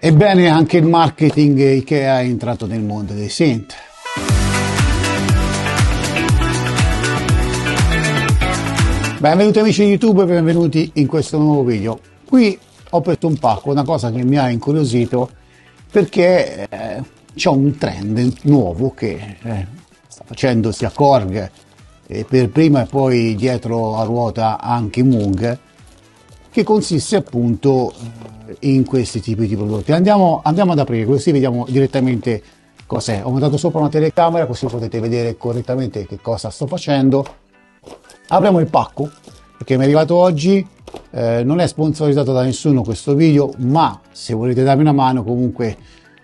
Ebbene, anche il marketing IKEA è entrato nel mondo dei synth. Benvenuti amici di YouTube e benvenuti in questo nuovo video. Qui ho preso un pacco, una cosa che mi ha incuriosito perché eh, c'è un trend nuovo che eh, sta facendo sia Korg e per prima e poi dietro a ruota anche Moog che consiste appunto eh, in questi tipi di prodotti. Andiamo, andiamo ad aprire, così vediamo direttamente cos'è. Ho montato sopra una telecamera così potete vedere correttamente che cosa sto facendo. Apriamo il pacco perché mi è arrivato oggi, eh, non è sponsorizzato da nessuno questo video, ma se volete darmi una mano comunque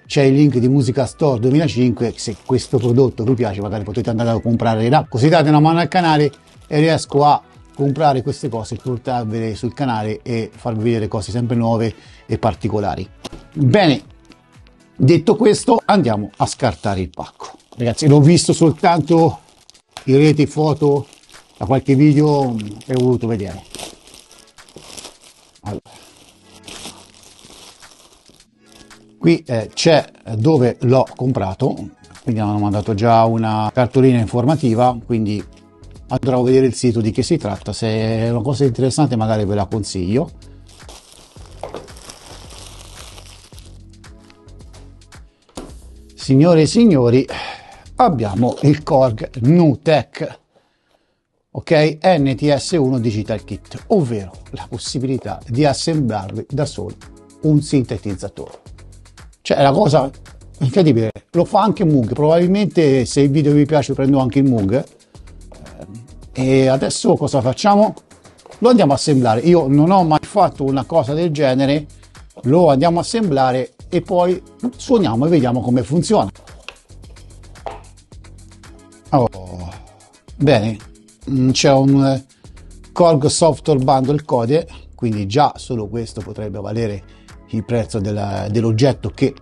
c'è il link di Musica Store 2005, se questo prodotto vi piace magari potete andare a comprare là, così date una mano al canale e riesco a comprare queste cose, portarvele sul canale e farvi vedere cose sempre nuove e particolari. Bene, detto questo andiamo a scartare il pacco. Ragazzi, l'ho visto soltanto in reti foto da qualche video e ho voluto vedere. Allora. Qui eh, c'è dove l'ho comprato, quindi hanno mandato già una cartolina informativa, quindi andrò a vedere il sito di che si tratta, se è una cosa interessante magari ve la consiglio. Signore e signori, abbiamo il Korg NUTEC, ok? NTS1 Digital Kit, ovvero la possibilità di assemblarvi da solo un sintetizzatore. Cioè, una cosa incredibile. Lo fa anche Moog. Probabilmente, se il video vi piace, prendo anche il Moog e adesso cosa facciamo? Lo andiamo a assemblare. Io non ho mai fatto una cosa del genere, lo andiamo a assemblare e poi suoniamo e vediamo come funziona. Oh, bene, mm, c'è un eh, Korg Software Bundle Code, quindi già solo questo potrebbe valere il prezzo della, dell'oggetto che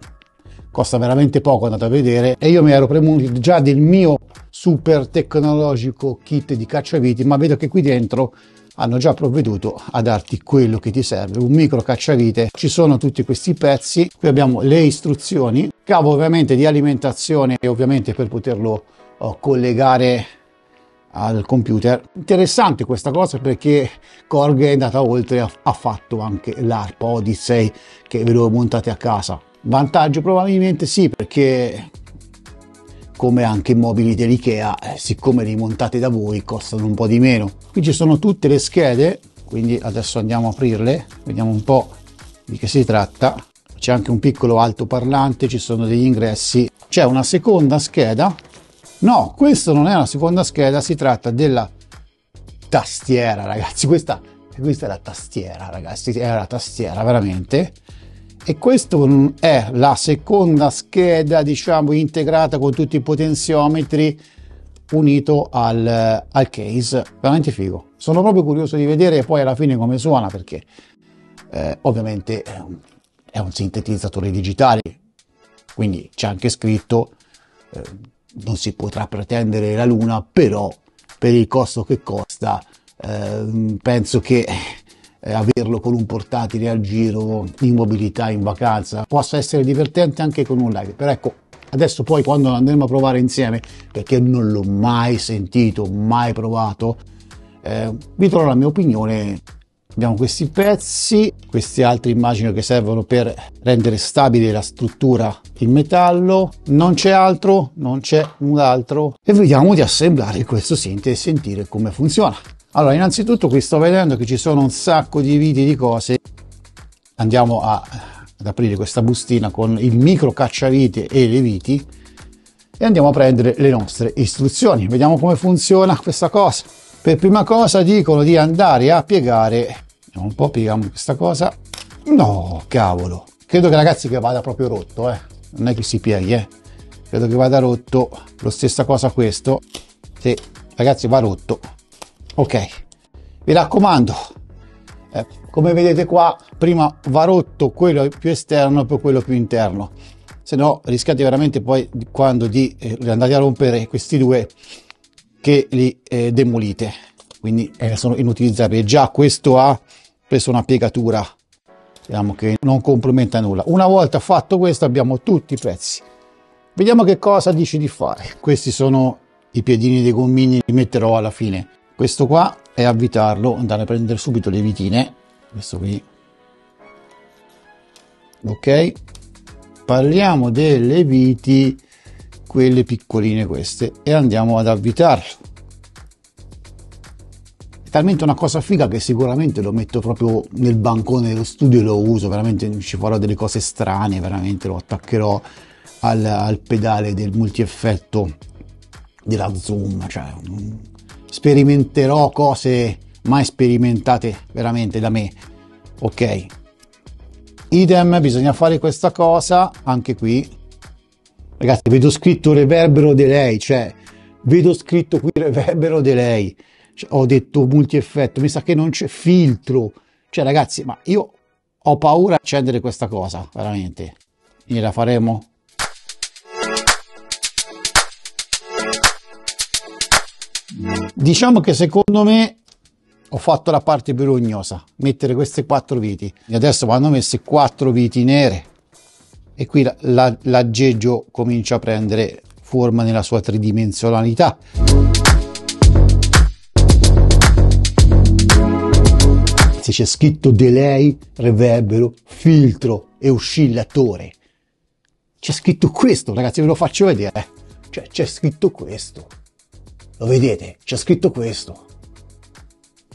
costa veramente poco, andate a vedere. E io mi ero premuto già del mio super tecnologico kit di cacciaviti, ma vedo che qui dentro hanno già provveduto a darti quello che ti serve, un micro cacciavite. Ci sono tutti questi pezzi, qui abbiamo le istruzioni, cavo ovviamente di alimentazione e ovviamente per poterlo oh, collegare al computer. Interessante questa cosa perché Korg è andata oltre, ha fatto anche l'ARPA Odyssey che ve lo montate a casa. Vantaggio probabilmente sì perché come anche i mobili dell'IKEA, eh, siccome li montate da voi, costano un po' di meno. Qui ci sono tutte le schede, quindi adesso andiamo a aprirle, vediamo un po' di che si tratta. C'è anche un piccolo altoparlante, ci sono degli ingressi. C'è una seconda scheda. No, questa non è una seconda scheda, si tratta della tastiera, ragazzi. Questa, questa è la tastiera, ragazzi, è la tastiera, veramente e questa è la seconda scheda diciamo integrata con tutti i potenziometri unito al, al case. Veramente figo. Sono proprio curioso di vedere poi alla fine come suona perché eh, ovviamente è un sintetizzatore digitale. Quindi c'è anche scritto eh, non si potrà pretendere la luna però per il costo che costa eh, penso che eh, averlo con un portatile al giro, in mobilità, in vacanza, possa essere divertente anche con un live. Però ecco, adesso poi quando andremo a provare insieme, perché non l'ho mai sentito, mai provato, eh, vi trovo la mia opinione. Abbiamo questi pezzi, questi altri immagino che servono per rendere stabile la struttura in metallo. Non c'è altro, non c'è null'altro. E vediamo di assemblare questo synth e sentire come funziona. Allora, innanzitutto qui sto vedendo che ci sono un sacco di viti di cose. Andiamo a, ad aprire questa bustina con il micro cacciavite e le viti e andiamo a prendere le nostre istruzioni. Vediamo come funziona questa cosa. Per prima cosa dicono di andare a piegare. Un po', pieghiamo questa cosa. No, cavolo. Credo che ragazzi che vada proprio rotto, eh. Non è che si pieghi, eh. Credo che vada rotto. Lo stessa cosa questo. Sì, ragazzi, va rotto ok vi raccomando eh, come vedete qua prima va rotto quello più esterno poi quello più interno se no rischiate veramente poi quando di eh, andate a rompere questi due che li eh, demolite quindi eh, sono inutilizzabili già questo ha preso una piegatura Vediamo che non comprometta nulla. Una volta fatto questo abbiamo tutti i pezzi. Vediamo che cosa dici di fare. Questi sono i piedini dei gommini, li metterò alla fine. Questo qua è avvitarlo, andare a prendere subito le vitine. Questo qui. Ok. Parliamo delle viti, quelle piccoline queste, e andiamo ad avvitarlo talmente una cosa figa che sicuramente lo metto proprio nel bancone dello studio e lo uso, veramente ci farò delle cose strane, veramente lo attaccherò al, al pedale del multieffetto della Zoom, cioè sperimenterò cose mai sperimentate veramente da me. Ok. Idem, bisogna fare questa cosa anche qui. Ragazzi, vedo scritto reverbero delay, cioè vedo scritto qui reverbero delay ho detto multi-effetto, mi sa che non c'è filtro. Cioè, ragazzi, ma io ho paura di accendere questa cosa, veramente. Quindi la faremo. Diciamo che secondo me ho fatto la parte più rognosa, mettere queste quattro viti. E adesso vanno messe quattro viti nere. E qui l'aggeggio la, comincia a prendere forma nella sua tridimensionalità. se c'è scritto delay, reverbero, filtro e oscillatore. C'è scritto questo, ragazzi, ve lo faccio vedere. Cioè, c'è scritto questo. Lo vedete? C'è scritto questo.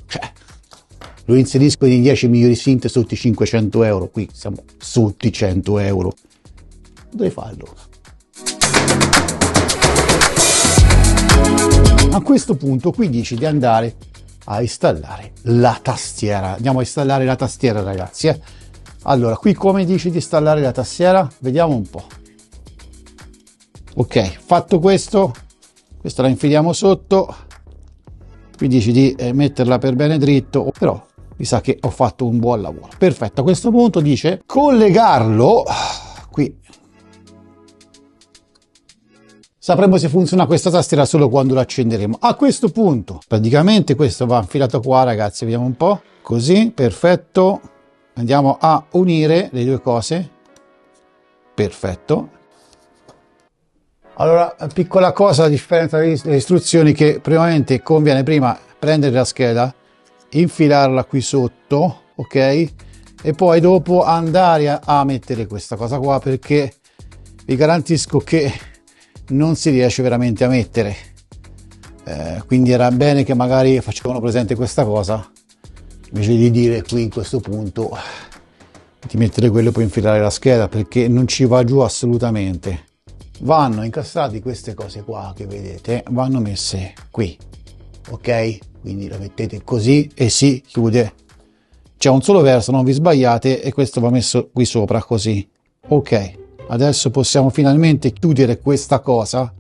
Cioè, lo inserisco in 10 migliori synth sotto i 500 euro. Qui siamo sotto i 100 euro. Dovrei farlo. A questo punto qui dici di andare a installare la tastiera. Andiamo a installare la tastiera ragazzi. Eh? Allora, qui come dici di installare la tastiera? Vediamo un po'. Ok, fatto questo, questa la infiliamo sotto. Qui dici di eh, metterla per bene dritto, però mi sa che ho fatto un buon lavoro. Perfetto, a questo punto dice collegarlo qui Sapremo se funziona questa tastiera solo quando la accenderemo. A questo punto, praticamente questo va infilato qua, ragazzi, vediamo un po'. Così, perfetto. Andiamo a unire le due cose. Perfetto. Allora, piccola cosa, a differenza delle istruzioni, che primamente conviene prima prendere la scheda, infilarla qui sotto, ok? E poi dopo andare a mettere questa cosa qua perché vi garantisco che non si riesce veramente a mettere. Eh, quindi era bene che magari facevano presente questa cosa invece di dire qui in questo punto di mettere quello e poi infilare la scheda perché non ci va giù assolutamente. Vanno incastrati queste cose qua che vedete, vanno messe qui, ok? Quindi la mettete così e si chiude. C'è un solo verso, non vi sbagliate, e questo va messo qui sopra così. Ok adesso possiamo finalmente chiudere questa cosa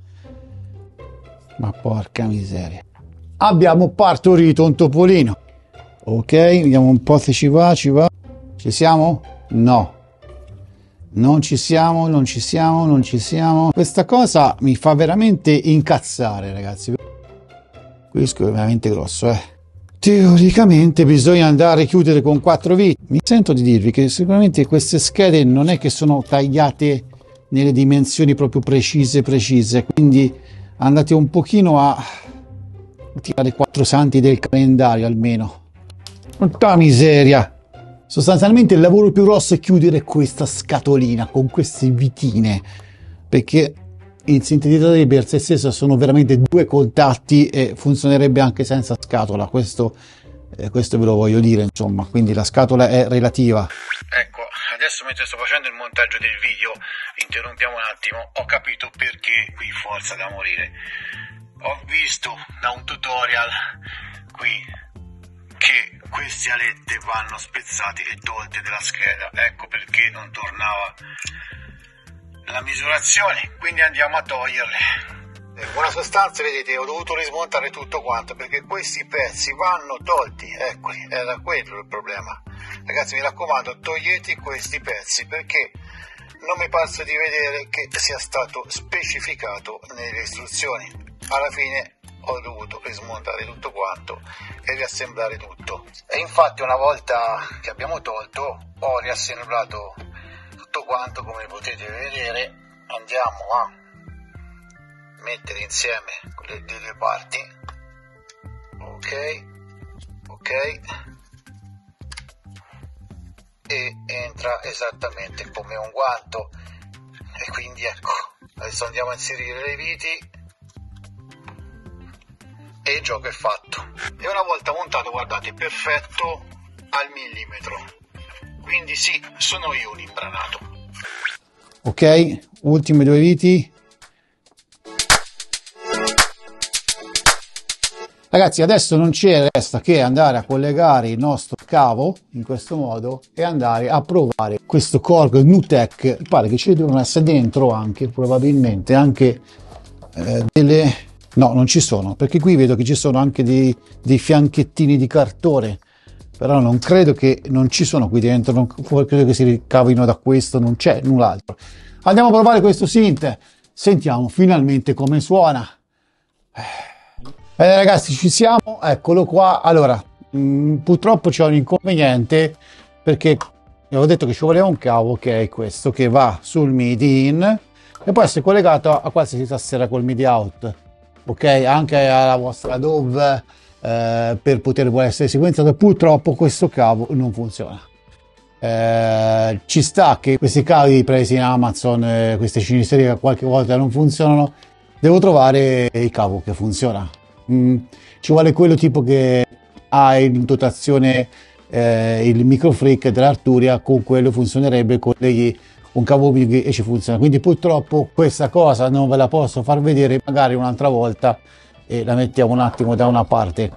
ma porca miseria abbiamo partorito un topolino ok vediamo un po' se ci va ci va ci siamo no non ci siamo non ci siamo non ci siamo questa cosa mi fa veramente incazzare ragazzi questo è veramente grosso eh Teoricamente bisogna andare a chiudere con 4 viti. Mi sento di dirvi che sicuramente queste schede non è che sono tagliate nelle dimensioni proprio precise precise, quindi andate un pochino a tirare quattro santi del calendario almeno. Quanta miseria! Sostanzialmente il lavoro più grosso è chiudere questa scatolina con queste vitine, perché il sintetizzatore per sé stesso sono veramente due contatti e funzionerebbe anche senza scatola, questo, eh, questo ve lo voglio dire, insomma, quindi la scatola è relativa. Ecco, adesso mentre sto facendo il montaggio del video, interrompiamo un attimo, ho capito perché qui forza da morire. Ho visto da un tutorial qui che queste alette vanno spezzate e tolte dalla scheda, ecco perché non tornava la misurazione, quindi andiamo a toglierle. In buona sostanza, vedete, ho dovuto rismontare tutto quanto perché questi pezzi vanno tolti, eccoli, era quello il problema. Ragazzi, mi raccomando, togliete questi pezzi perché non mi passa di vedere che sia stato specificato nelle istruzioni. Alla fine ho dovuto smontare tutto quanto e riassemblare tutto. E infatti una volta che abbiamo tolto ho riassemblato tutto quanto come potete vedere. Andiamo a mettere insieme le, due parti. Ok ok. E entra esattamente come un guanto. E quindi ecco adesso andiamo a inserire le viti e il gioco è fatto. E una volta montato guardate perfetto al millimetro. Quindi sì sono io un imbranato. Ok ultime due viti. Ragazzi, adesso non ci resta che andare a collegare il nostro cavo in questo modo e andare a provare questo Korg Nutec. Mi pare che ci devono essere dentro anche, probabilmente, anche eh, delle... No, non ci sono, perché qui vedo che ci sono anche dei, dei fianchettini di cartone, però non credo che non ci sono qui dentro, non credo che si ricavino da questo, non c'è null'altro. Andiamo a provare questo synth, sentiamo finalmente come suona. Bene ragazzi, ci siamo, eccolo qua. Allora, mh, mm, purtroppo c'è un inconveniente perché avevo detto che ci voleva un cavo che è questo, che va sul MIDI in e può essere collegato a qualsiasi tastiera col MIDI out, ok? Anche alla vostra Dove eh, per poter essere sequenziato. Purtroppo questo cavo non funziona. Eh, ci sta che questi cavi presi in Amazon, eh, queste cineserie qualche volta non funzionano. Devo trovare il cavo che funziona Mm, ci vuole quello tipo che ha in dotazione eh, il microfreak dell'Arturia, con quello funzionerebbe con degli, un cavo MIG e ci funziona. Quindi purtroppo questa cosa non ve la posso far vedere magari un'altra volta e la mettiamo un attimo da una parte.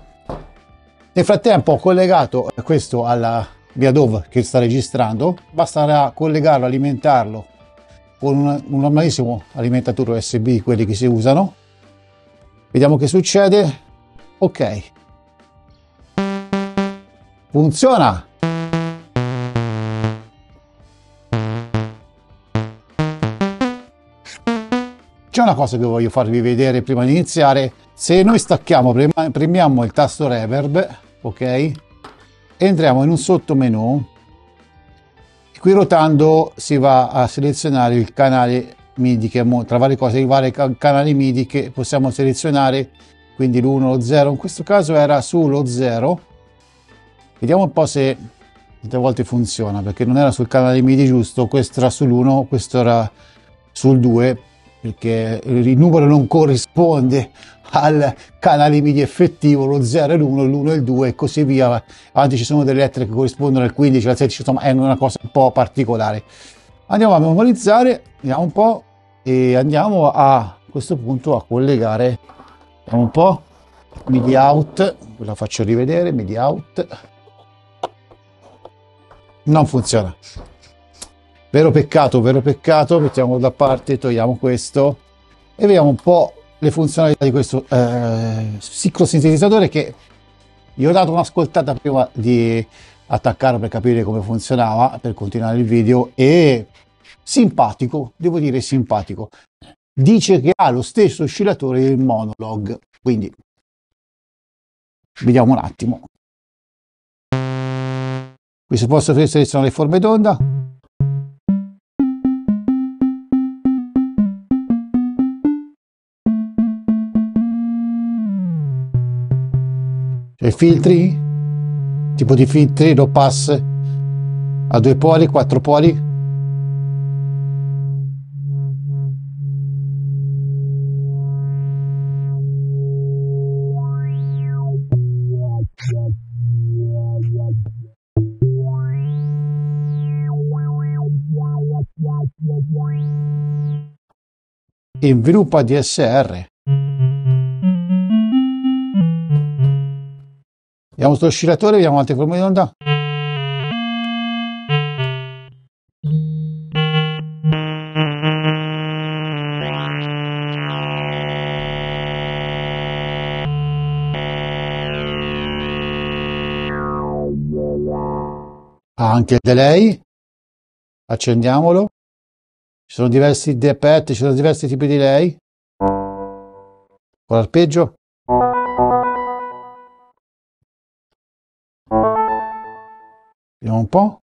Nel frattempo ho collegato questo alla via Dove che sta registrando, basterà collegarlo, alimentarlo con un, un normalissimo alimentatore USB, quelli che si usano, Vediamo che succede. Ok. Funziona. C'è una cosa che voglio farvi vedere prima di iniziare. Se noi stacchiamo, premiamo il tasto reverb, ok? Entriamo in un sottomenu. Qui rotando si va a selezionare il canale MIDI che tra varie cose i vari canali MIDI che possiamo selezionare quindi l'1 lo 0 in questo caso era sullo 0 vediamo un po' se tante volte funziona perché non era sul canale MIDI giusto questo era sull'1 questo era sul 2 perché il numero non corrisponde al canale MIDI effettivo, lo 0 è l'1, l'1 è il 2 e così via. Avanti ci sono delle lettere che corrispondono al 15, al 16, insomma è una cosa un po' particolare. Andiamo a memorizzare, vediamo un po' e andiamo a questo punto a collegare un po' midi out ve la faccio rivedere midi out non funziona vero peccato vero peccato mettiamo da parte togliamo questo e vediamo un po' le funzionalità di questo eh, sintetizzatore che gli ho dato un'ascoltata prima di attaccarlo per capire come funzionava per continuare il video e simpatico, devo dire simpatico. Dice che ha lo stesso oscillatore del monolog, quindi vediamo un attimo. Qui si possono selezionare le forme d'onda. C'è filtri, tipo di filtri, lo pass? A due poli, quattro poli, e sviluppa DSR. Vediamo sto oscillatore, vediamo altre forme di onda. Ha anche il delay. Accendiamolo. Ci sono diversi DPET, ci sono diversi tipi di delay. Con l'arpeggio. Vediamo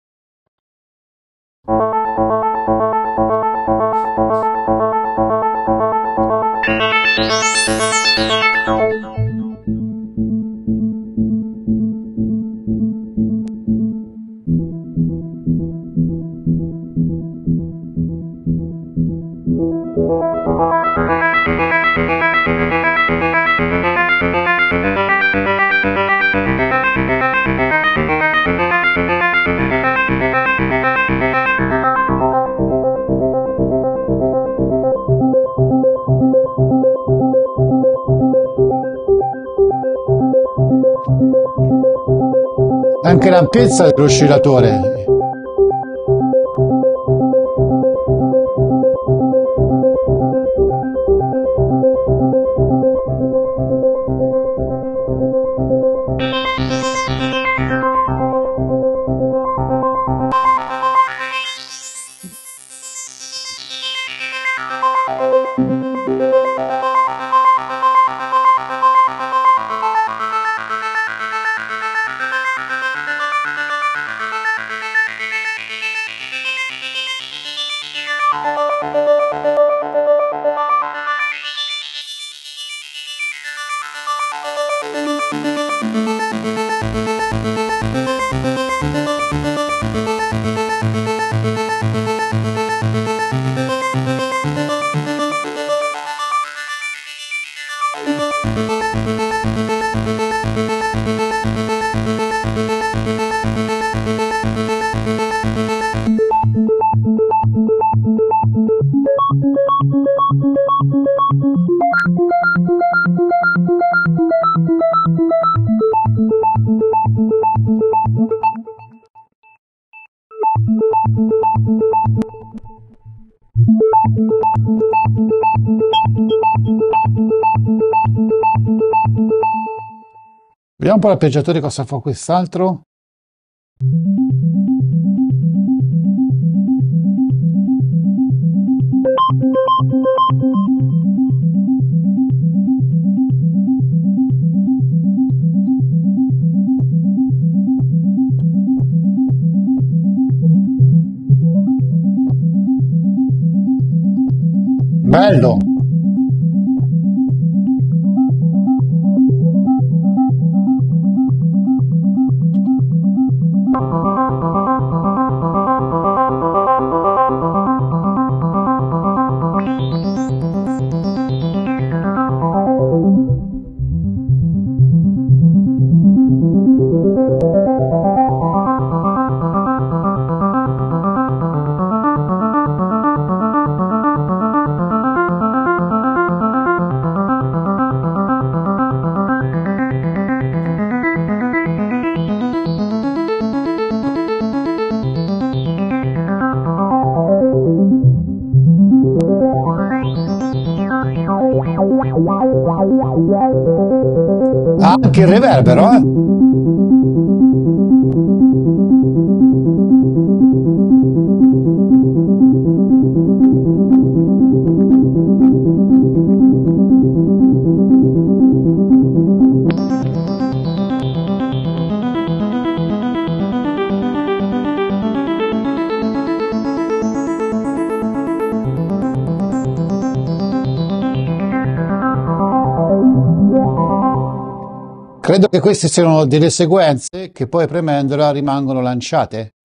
Anche l'ampiezza dell'oscillatore Vediamo un po' l'arpeggiatore cosa fa quest'altro. Bello! Anche Credo che queste siano delle sequenze che poi premendola rimangono lanciate.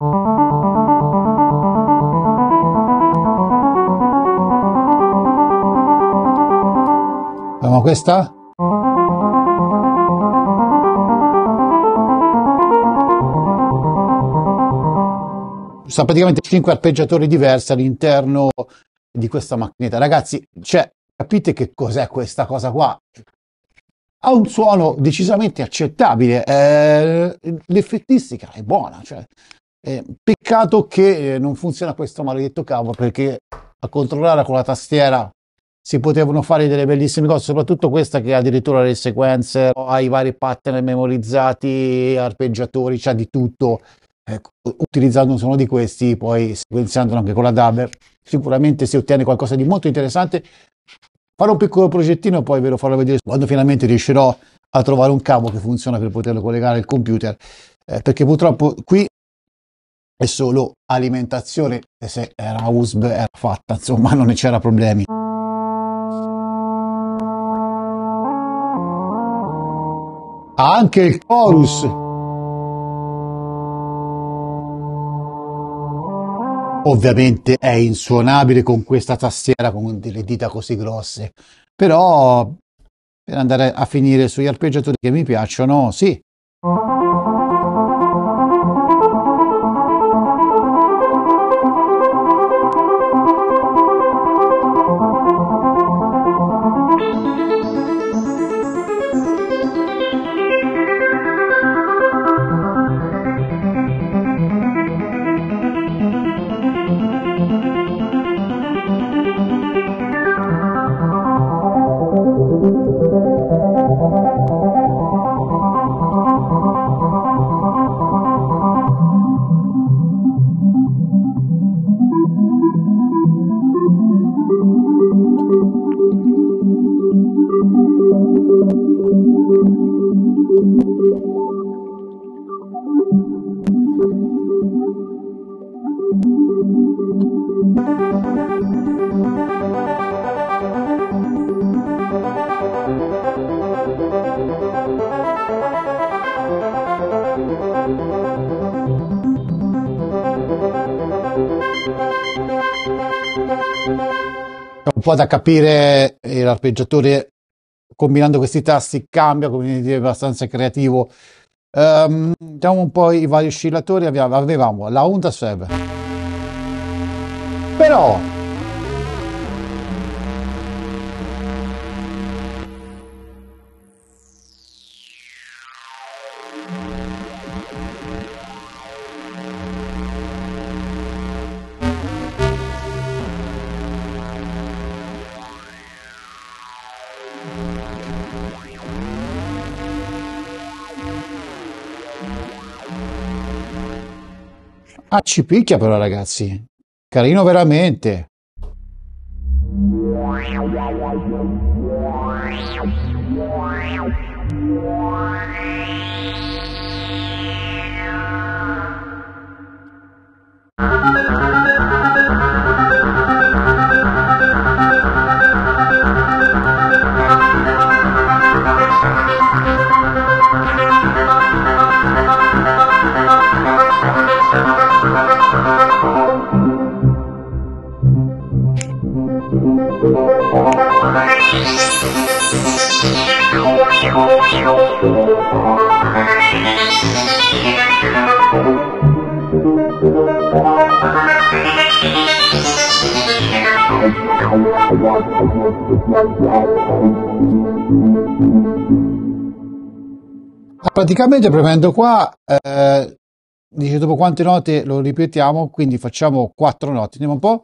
Vediamo questa? Sono praticamente 5 arpeggiatori diversi all'interno di questa macchinetta. Ragazzi, cioè, capite che cos'è questa cosa qua? Ha un suono decisamente accettabile, eh, l'effettistica è buona, cioè, eh, peccato che non funziona questo maledetto cavo perché a controllare con la tastiera si potevano fare delle bellissime cose, soprattutto questa che ha addirittura le sequenze, ha i vari pattern memorizzati, arpeggiatori, c'ha di tutto. Ecco, utilizzando uno di questi, poi sequenziandolo anche con la Dabber, sicuramente si ottiene qualcosa di molto interessante fare un piccolo progettino e poi ve lo farò vedere quando finalmente riuscirò a trovare un cavo che funziona per poterlo collegare al computer, eh, perché purtroppo qui è solo alimentazione e se era USB era fatta, insomma non c'era problemi. Anche il chorus ovviamente è insuonabile con questa tastiera con delle dita così grosse. Però per andare a finire sugli arpeggiatori che mi piacciono sì po' da capire l'arpeggiatore combinando questi tasti cambia, quindi è abbastanza creativo. Um, vediamo un po' i vari oscillatori, avevamo la Honda Seb. Però Ah, ci picchia però ragazzi. Carino veramente. Praticamente premendo qua, eh, dice dopo quante note lo ripetiamo, quindi facciamo quattro note. Andiamo un po'.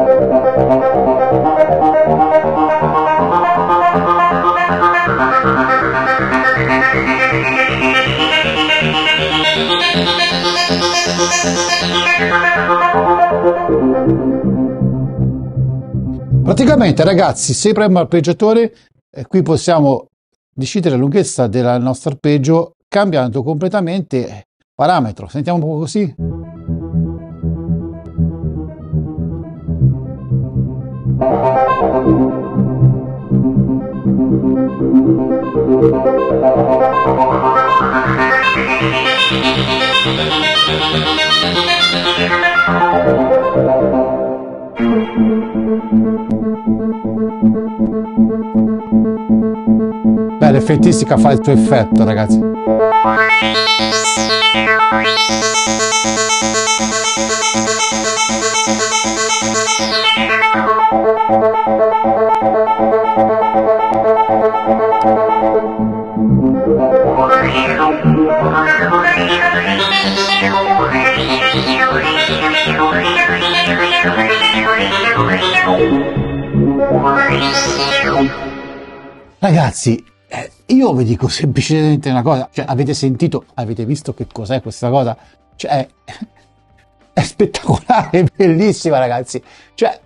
Praticamente ragazzi, se premo arpeggiatore, eh, qui possiamo decidere la lunghezza del nostro arpeggio cambiando completamente parametro. Sentiamo un po' così. Beh, l'effettistica fa il suo effetto, ragazzi. Ragazzi, eh, io vi dico semplicemente una cosa, cioè avete sentito, avete visto che cos'è questa cosa? Cioè, è, spettacolare, bellissima ragazzi, cioè,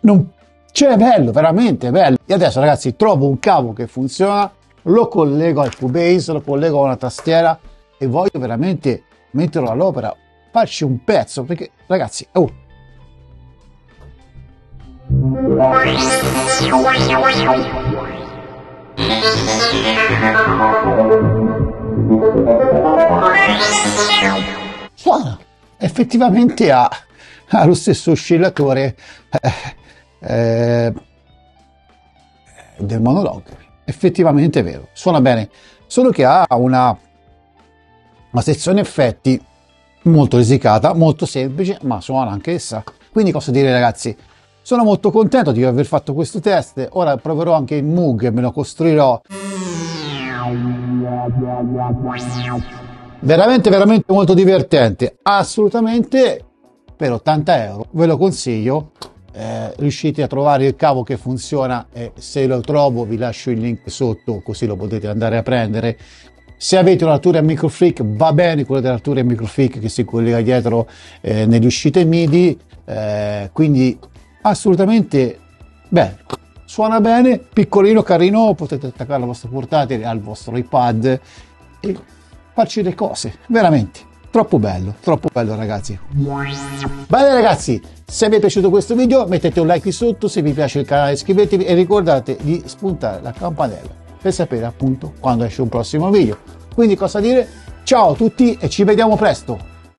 non, cioè è bello, veramente bello. E adesso ragazzi trovo un cavo che funziona, lo collego al Cubase, lo collego a una tastiera e voglio veramente metterlo all'opera, farci un pezzo, perché ragazzi, oh, Suona, effettivamente ha, ha lo stesso oscillatore. Eh, eh, del monolog, effettivamente è vero, suona bene, solo che ha una, una sezione effetti molto risicata, molto semplice, ma suona anche essa. Quindi cosa dire ragazzi? Sono molto contento di aver fatto questo test, ora proverò anche il Moog me lo costruirò. Veramente, veramente molto divertente, assolutamente per 80 euro, ve lo consiglio. Eh, riuscite a trovare il cavo che funziona e se lo trovo vi lascio il link sotto così lo potete andare a prendere se avete una Arturia Microfreak va bene quello dell'Arturia Microfreak che si collega dietro eh, nelle uscite MIDI eh, quindi assolutamente bene. Suona bene, piccolino, carino, potete attaccarlo al vostro portatile, al vostro iPad e farci le cose, veramente. Troppo bello, troppo bello ragazzi. Bene ragazzi, se vi è piaciuto questo video mettete un like qui sotto, se vi piace il canale iscrivetevi e ricordate di spuntare la campanella per sapere appunto quando esce un prossimo video. Quindi cosa dire? Ciao a tutti e ci vediamo presto!